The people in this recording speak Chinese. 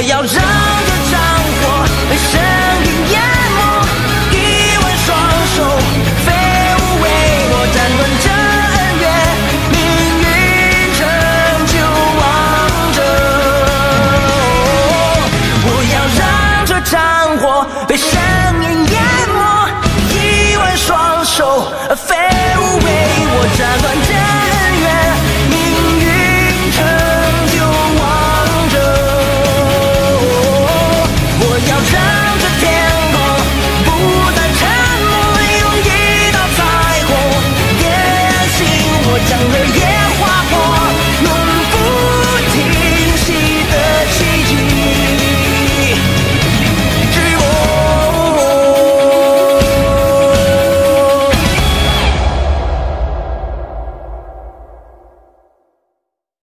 我要让这战火被生命淹没，一万双手飞舞为我斩断这恩怨，命运成就王者。我要让这战火被 longer. Yeah.